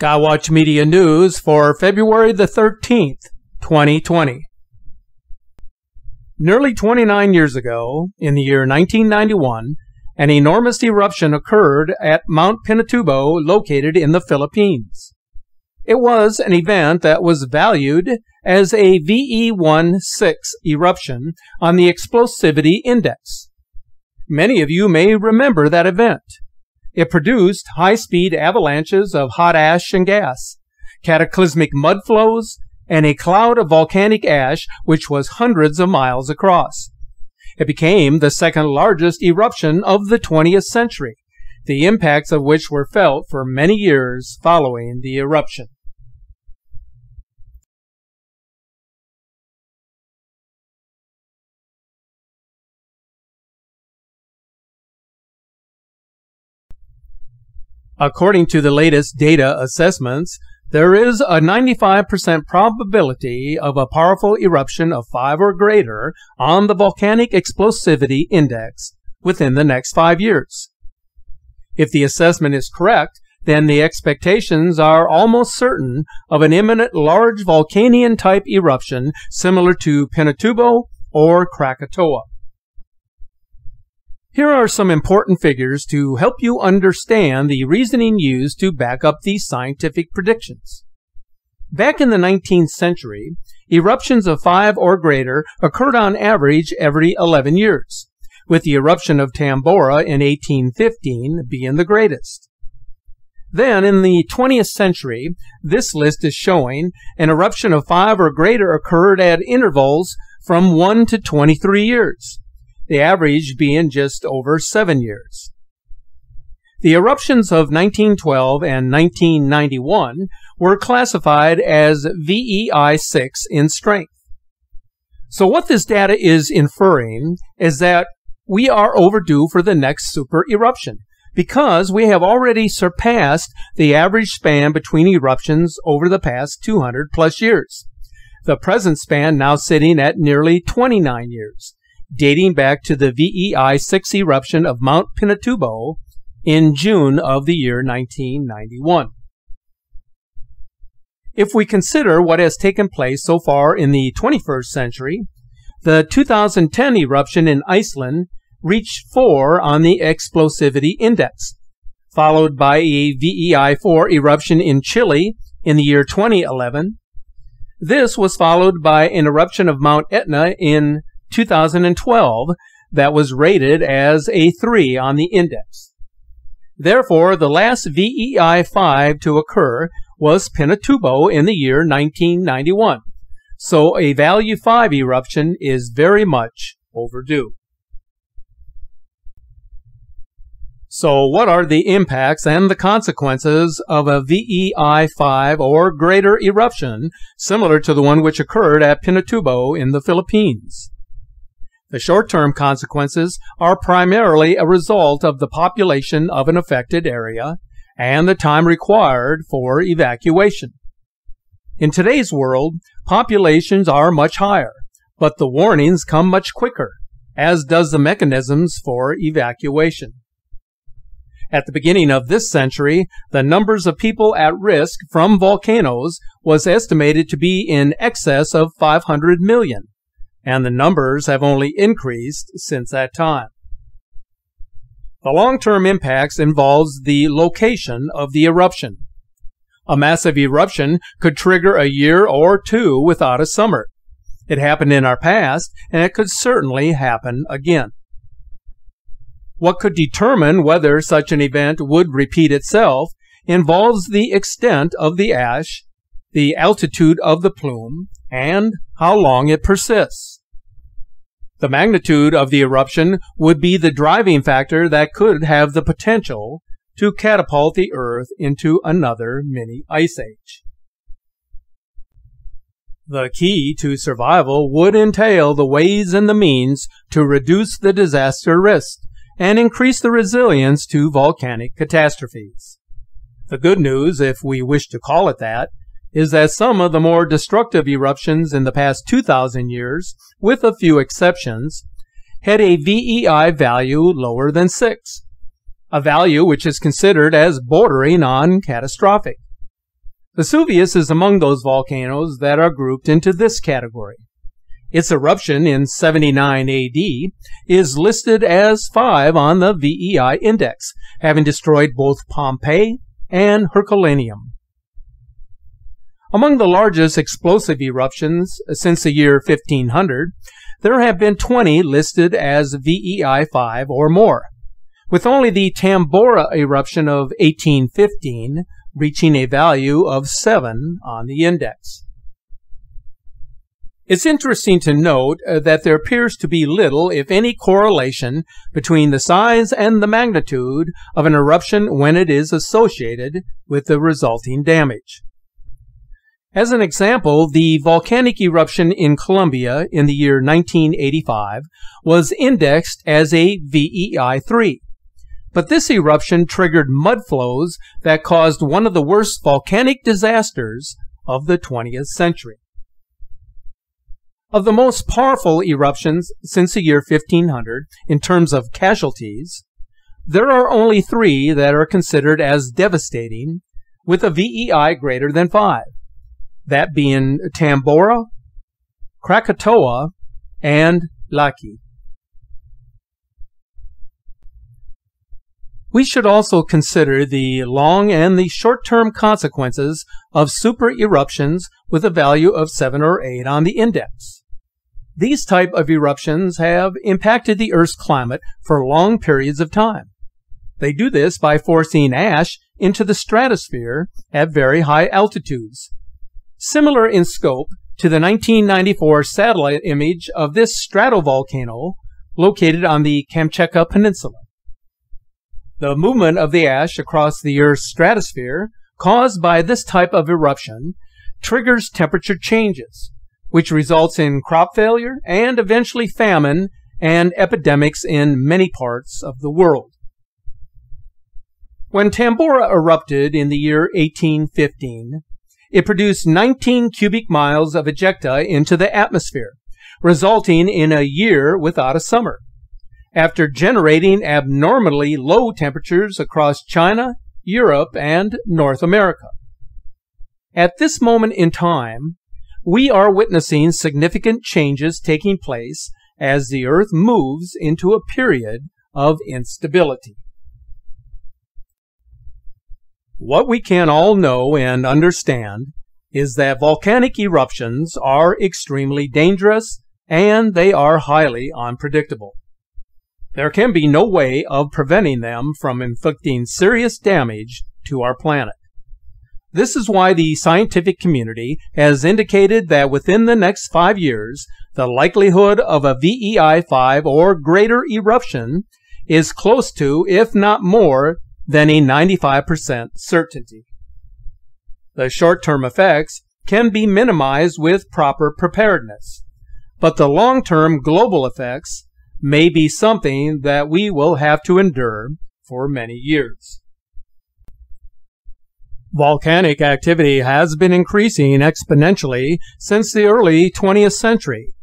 Skywatch Media News for February the 13th, 2020. Nearly 29 years ago, in the year 1991, an enormous eruption occurred at Mount Pinatubo located in the Philippines. It was an event that was valued as a VEI 6 eruption on the explosivity index. Many of you may remember that event. It produced high-speed avalanches of hot ash and gas, cataclysmic mud flows, and a cloud of volcanic ash which was hundreds of miles across. It became the second largest eruption of the 20th century, the impacts of which were felt for many years following the eruption. According to the latest data assessments, there is a 95% probability of a powerful eruption of 5 or greater on the volcanic explosivity index within the next 5 years. If the assessment is correct, then the expectations are almost certain of an imminent large volcanian type eruption similar to Pinatubo or Krakatoa. Here are some important figures to help you understand the reasoning used to back up these scientific predictions. Back in the 19th century, eruptions of 5 or greater occurred on average every 11 years, with the eruption of Tambora in 1815 being the greatest. Then, in the 20th century, this list is showing an eruption of 5 or greater occurred at intervals from 1 to 23 years the average being just over seven years. The eruptions of 1912 and 1991 were classified as VEI 6 in strength. So what this data is inferring is that we are overdue for the next super eruption because we have already surpassed the average span between eruptions over the past 200 plus years. The present span now sitting at nearly 29 years dating back to the VEI 6 eruption of Mount Pinatubo in June of the year 1991. If we consider what has taken place so far in the 21st century, the 2010 eruption in Iceland reached 4 on the explosivity index, followed by a VEI 4 eruption in Chile in the year 2011. This was followed by an eruption of Mount Etna in 2012 that was rated as a 3 on the index. Therefore, the last VEI 5 to occur was Pinatubo in the year 1991. So a value 5 eruption is very much overdue. So what are the impacts and the consequences of a VEI 5 or greater eruption similar to the one which occurred at Pinatubo in the Philippines? The short-term consequences are primarily a result of the population of an affected area and the time required for evacuation. In today's world, populations are much higher, but the warnings come much quicker, as does the mechanisms for evacuation. At the beginning of this century, the numbers of people at risk from volcanoes was estimated to be in excess of 500 million and the numbers have only increased since that time. The long-term impacts involves the location of the eruption. A massive eruption could trigger a year or two without a summer. It happened in our past, and it could certainly happen again. What could determine whether such an event would repeat itself involves the extent of the ash, the altitude of the plume, and how long it persists. The magnitude of the eruption would be the driving factor that could have the potential to catapult the Earth into another mini ice age. The key to survival would entail the ways and the means to reduce the disaster risk and increase the resilience to volcanic catastrophes. The good news, if we wish to call it that, is that some of the more destructive eruptions in the past 2,000 years, with a few exceptions, had a VEI value lower than 6, a value which is considered as bordering on catastrophic. Vesuvius is among those volcanoes that are grouped into this category. Its eruption in 79 AD is listed as 5 on the VEI index, having destroyed both Pompeii and Herculaneum. Among the largest explosive eruptions since the year 1500, there have been 20 listed as VEI 5 or more, with only the Tambora eruption of 1815 reaching a value of 7 on the index. It's interesting to note uh, that there appears to be little, if any, correlation between the size and the magnitude of an eruption when it is associated with the resulting damage. As an example, the volcanic eruption in Colombia in the year 1985 was indexed as a VEI 3. But this eruption triggered mud flows that caused one of the worst volcanic disasters of the 20th century. Of the most powerful eruptions since the year 1500 in terms of casualties, there are only three that are considered as devastating with a VEI greater than 5, that being Tambora, Krakatoa, and Laki. We should also consider the long and the short-term consequences of super eruptions with a value of 7 or 8 on the index. These type of eruptions have impacted the Earth's climate for long periods of time. They do this by forcing ash into the stratosphere at very high altitudes. Similar in scope to the 1994 satellite image of this stratovolcano located on the Kamchatka Peninsula. The movement of the ash across the Earth's stratosphere caused by this type of eruption triggers temperature changes, which results in crop failure and eventually famine and epidemics in many parts of the world. When Tambora erupted in the year 1815, it produced 19 cubic miles of ejecta into the atmosphere, resulting in a year without a summer. After generating abnormally low temperatures across China, Europe, and North America. At this moment in time, we are witnessing significant changes taking place as the Earth moves into a period of instability. What we can all know and understand is that volcanic eruptions are extremely dangerous and they are highly unpredictable. There can be no way of preventing them from inflicting serious damage to our planet. This is why the scientific community has indicated that within the next five years, the likelihood of a VEI 5 or greater eruption is close to, if not more, than a 95% certainty. The short-term effects can be minimized with proper preparedness, but the long-term global effects may be something that we will have to endure for many years. Volcanic activity has been increasing exponentially since the early 20th century,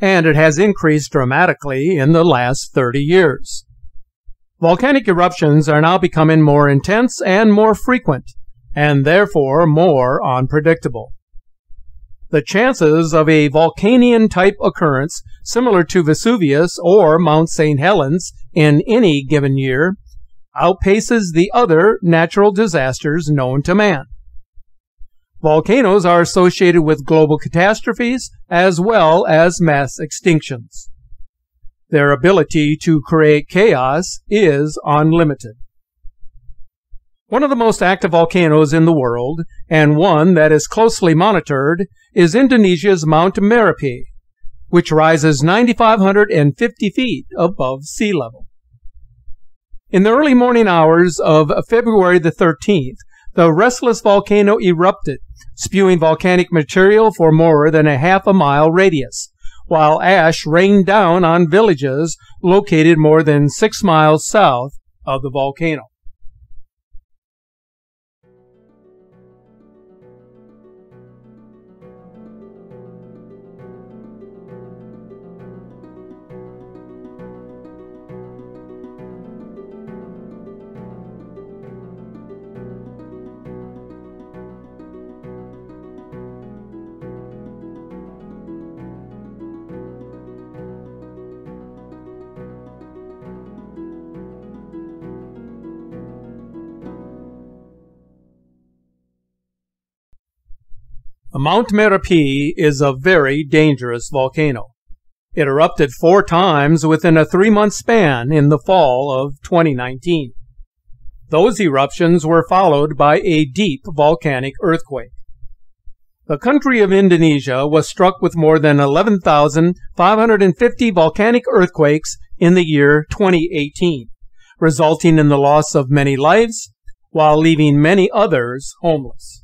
and it has increased dramatically in the last 30 years. Volcanic eruptions are now becoming more intense and more frequent, and therefore more unpredictable. The chances of a volcanian type occurrence similar to Vesuvius or Mount St. Helens in any given year outpaces the other natural disasters known to man. Volcanoes are associated with global catastrophes as well as mass extinctions. Their ability to create chaos is unlimited. One of the most active volcanoes in the world, and one that is closely monitored, is Indonesia's Mount Merapi, which rises 9,550 feet above sea level. In the early morning hours of February the 13th, the restless volcano erupted, spewing volcanic material for more than a half a mile radius, while ash rained down on villages located more than six miles south of the volcano. Mount Merapi is a very dangerous volcano. It erupted four times within a three month span in the fall of 2019. Those eruptions were followed by a deep volcanic earthquake. The country of Indonesia was struck with more than 11,550 volcanic earthquakes in the year 2018, resulting in the loss of many lives while leaving many others homeless.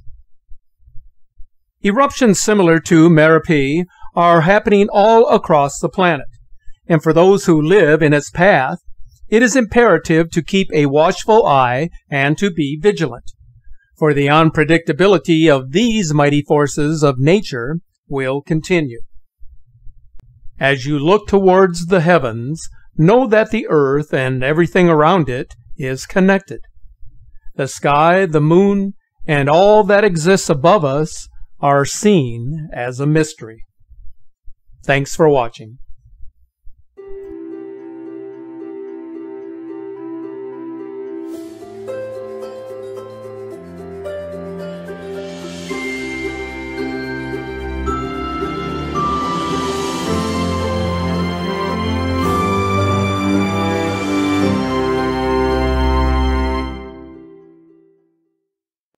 Eruptions similar to Merapi are happening all across the planet, and for those who live in its path, it is imperative to keep a watchful eye and to be vigilant. For the unpredictability of these mighty forces of nature will continue. As you look towards the heavens, know that the earth and everything around it is connected. The sky, the moon, and all that exists above us are seen as a mystery. Thanks for watching.